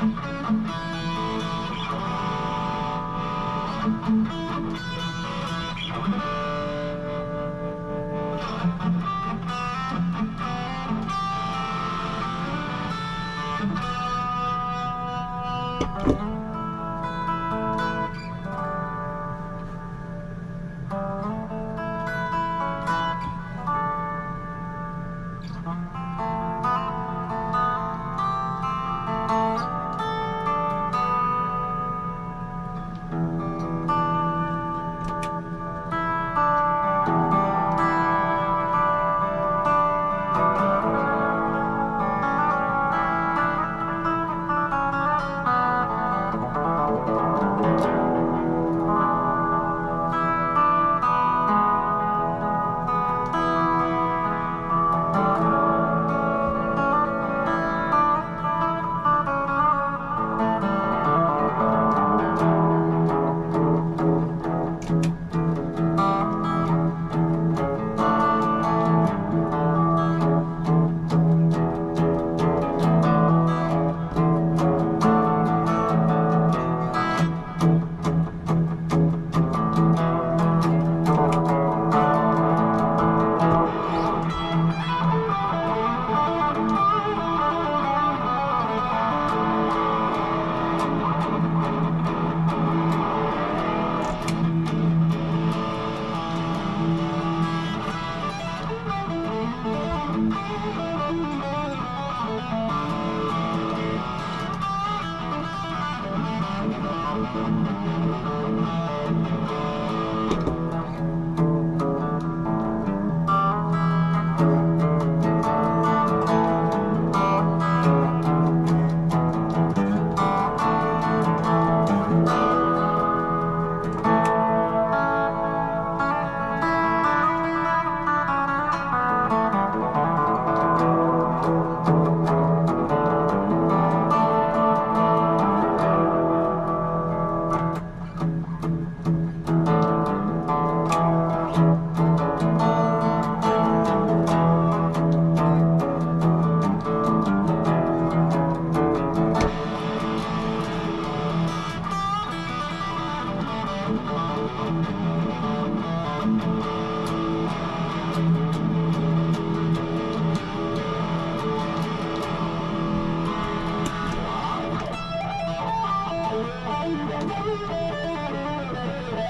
Thank you.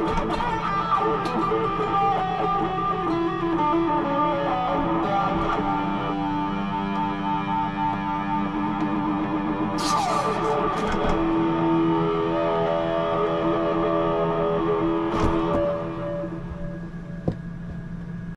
Come on!